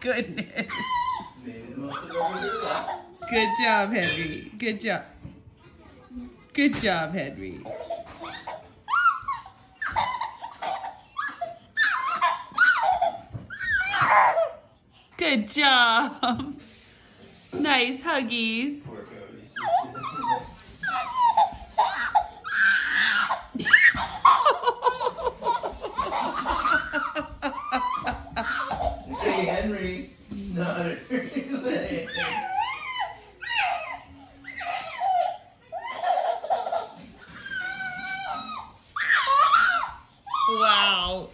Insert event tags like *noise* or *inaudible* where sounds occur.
goodness. Good job, Henry. Good job. Good job, Henry. Good job. Nice huggies. Henry. No. *laughs* wow.